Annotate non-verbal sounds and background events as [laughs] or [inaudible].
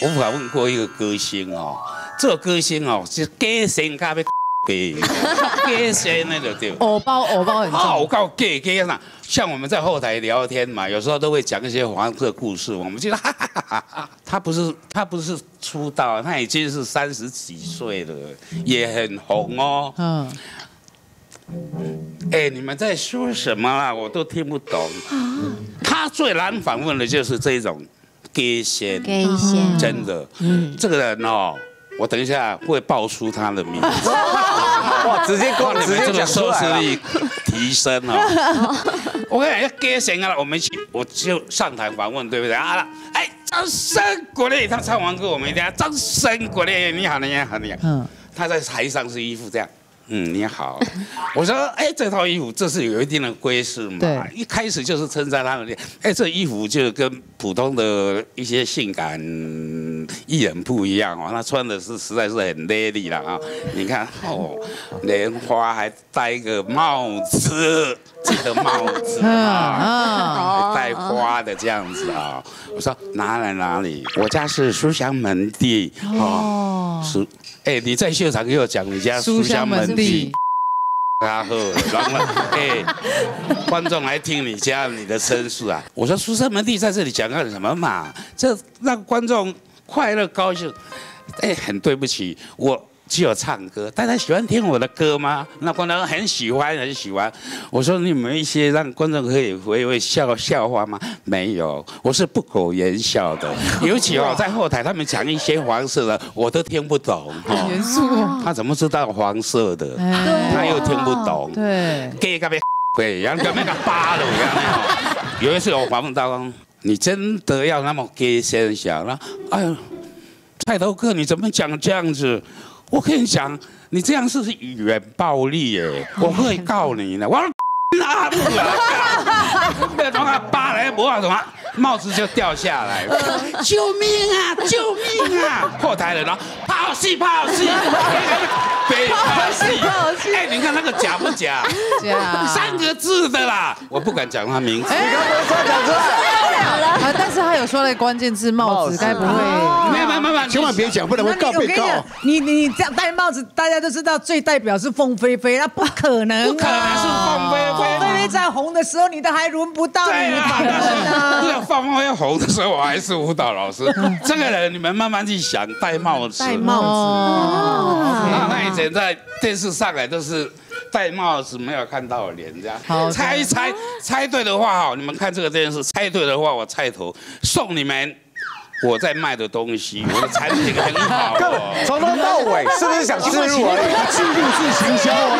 我访问过一个歌星哦，这个歌星哦是假声加要假，假 [laughs] 声那就对。偶包偶包很好，我重，告诉 gay gay 上，像我们在后台聊天嘛，有时候都会讲一些黄色故事，我们觉得哈哈哈哈哈。他不是他不是出道，他已经是三十几岁了，也很红哦。嗯，哎，你们在说什么啊？我都听不懂。他最难访问的就是这种 gay 先，给先，真的。嗯这个人哦，我等一下会爆出他的名字，[laughs] 哇，直接让你光直接们这个收讲出来了。视率提升哦。[laughs] 我跟你讲，要 gay 先啊，我们一起，我就上台访问，对不对啊？哎，掌声鼓励他唱完歌，我们一定要掌声鼓励。你好，你好，你好。嗯，他在台上是一副这样，嗯，你好。我说，哎，这套衣服这是有一定的规式嘛？对一开始就是称赞他们的，哎，这衣服就跟普通的一些性感艺人不一样哦，他穿的是实在是很 lady 了啊！你看哦，莲花还戴一个帽子，这个帽子嗯啊。还带花的这样子啊！我说哪里哪里，我家是书香门第哦，哦，书哎，你在秀场给我讲你家书香门第，啊呵，然后哎，[laughs] 观众来听你家你的申诉啊！我说书香门第在这里讲干什么嘛？这让观众快乐高兴。哎，很对不起，我只有唱歌，大家喜欢听我的歌吗？那观众很喜欢，很喜欢。我说你有没有一些让观众可以回味笑笑话吗？没有，我是不苟言笑的。[laughs] 尤其哦，在后台他们讲一些黄色的，我都听不懂。严肃哦，他怎么知道黄色的？哎他又听不懂。对，给个别对，然后跟那个扒了一样那种。有一次我访问到，你真的要那么给先想了？哎呀，菜头哥你怎么讲这样子？我跟你讲，你这样是语言暴力耶，[laughs] 我会告你的。我说哪不啊？那种啊，扒来不啊什么？帽子就掉下来了，救命啊！救命啊！后台人呢，跑戏跑戏，飞跑戏跑戏哎，你看那个假不假？假三个字的啦，我不敢讲他名字。哎，讲出来，啊，但是他有说了关键字帽子，该不会？没有没有没有，千万别讲，不然会告被告你讲。，你这样戴帽子，大家都知道最代表是凤飞飞，那不可能、啊，不可能是凤飞飞凤飞飞在红的时候，你都还轮不到 [laughs] 对啊，你访问那啊。个放飞红的时候，我还是舞蹈老师。[laughs] 这个人你们慢慢去想，戴帽子，戴帽子，哦，那那以前在电视上来都是戴帽子，没有看到脸这样好。猜一猜，猜对的话哈，你们看这个电视，猜对的话我菜头送你们我在卖的东西，我的产品很好。[laughs] 从头到尾是不是想植入而已？记录式行销啊。